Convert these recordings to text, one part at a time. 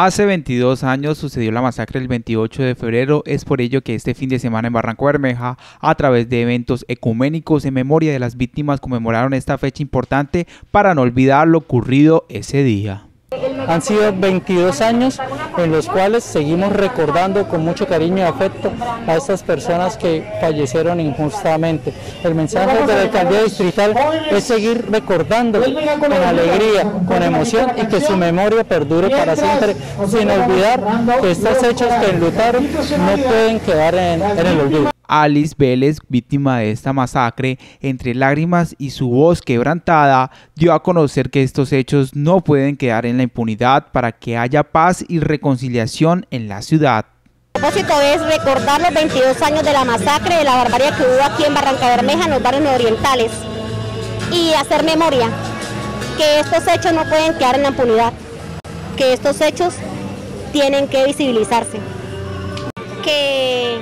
Hace 22 años sucedió la masacre el 28 de febrero, es por ello que este fin de semana en Barranco Bermeja, a través de eventos ecuménicos en memoria de las víctimas, conmemoraron esta fecha importante para no olvidar lo ocurrido ese día. Han sido 22 años en los cuales seguimos recordando con mucho cariño y afecto a estas personas que fallecieron injustamente. El mensaje de la alcaldía distrital es seguir recordando con alegría, con emoción y que su memoria perdure para siempre, sin olvidar que estos hechos que enlutaron no pueden quedar en el olvido. Alice Vélez, víctima de esta masacre, entre lágrimas y su voz quebrantada, dio a conocer que estos hechos no pueden quedar en la impunidad para que haya paz y reconciliación en la ciudad. El propósito es recordar los 22 años de la masacre, de la barbarie que hubo aquí en Barranca Bermeja, en los barrios orientales, y hacer memoria que estos hechos no pueden quedar en la impunidad, que estos hechos tienen que visibilizarse, que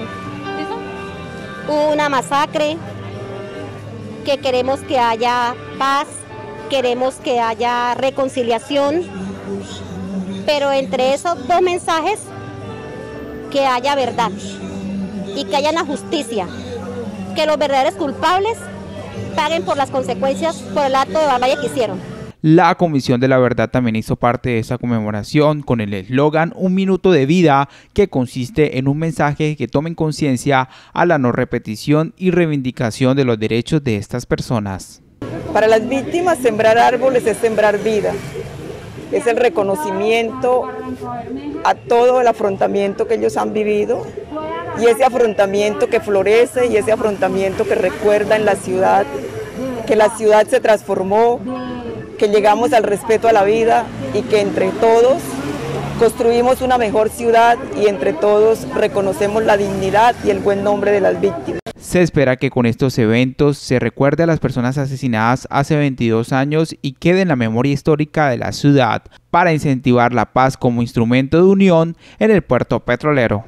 una masacre, que queremos que haya paz, queremos que haya reconciliación, pero entre esos dos mensajes, que haya verdad y que haya una justicia, que los verdaderos culpables paguen por las consecuencias por el acto de barbarie que hicieron. La Comisión de la Verdad también hizo parte de esta conmemoración con el eslogan Un minuto de vida, que consiste en un mensaje que tomen conciencia a la no repetición y reivindicación de los derechos de estas personas. Para las víctimas, sembrar árboles es sembrar vida. Es el reconocimiento a todo el afrontamiento que ellos han vivido y ese afrontamiento que florece y ese afrontamiento que recuerda en la ciudad que la ciudad se transformó, que llegamos al respeto a la vida y que entre todos construimos una mejor ciudad y entre todos reconocemos la dignidad y el buen nombre de las víctimas. Se espera que con estos eventos se recuerde a las personas asesinadas hace 22 años y quede en la memoria histórica de la ciudad para incentivar la paz como instrumento de unión en el puerto petrolero.